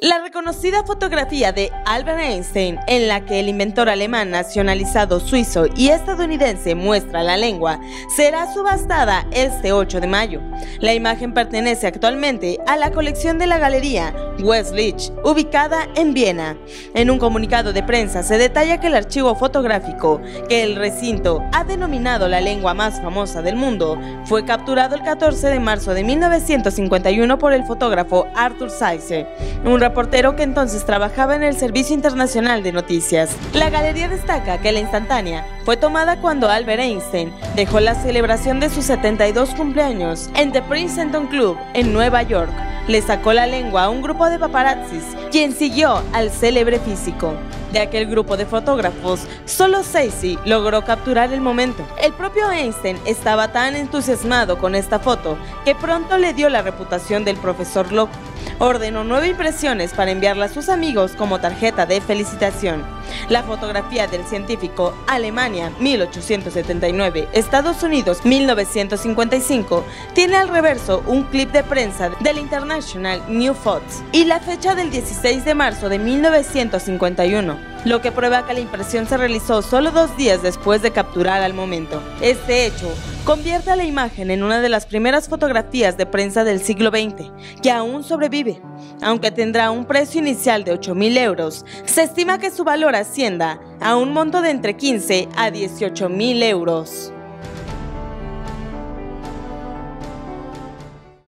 La reconocida fotografía de Albert Einstein, en la que el inventor alemán nacionalizado suizo y estadounidense muestra la lengua, será subastada este 8 de mayo. La imagen pertenece actualmente a la colección de la galería Westlich, ubicada en Viena. En un comunicado de prensa se detalla que el archivo fotográfico, que el recinto ha denominado la lengua más famosa del mundo, fue capturado el 14 de marzo de 1951 por el fotógrafo Arthur Seise, un reportero que entonces trabajaba en el Servicio Internacional de Noticias. La galería destaca que la instantánea fue tomada cuando Albert Einstein dejó la celebración de sus 72 cumpleaños en The Princeton Club en Nueva York. Le sacó la lengua a un grupo de paparazzis, quien siguió al célebre físico. De aquel grupo de fotógrafos, solo Seisi logró capturar el momento. El propio Einstein estaba tan entusiasmado con esta foto que pronto le dio la reputación del profesor loco ordenó nueve impresiones para enviarla a sus amigos como tarjeta de felicitación. La fotografía del científico Alemania 1879, Estados Unidos 1955 tiene al reverso un clip de prensa del International New Photos y la fecha del 16 de marzo de 1951 lo que prueba que la impresión se realizó solo dos días después de capturar al momento. Este hecho convierte a la imagen en una de las primeras fotografías de prensa del siglo XX, que aún sobrevive. Aunque tendrá un precio inicial de 8 mil euros, se estima que su valor ascienda a un monto de entre 15 a 18 mil euros.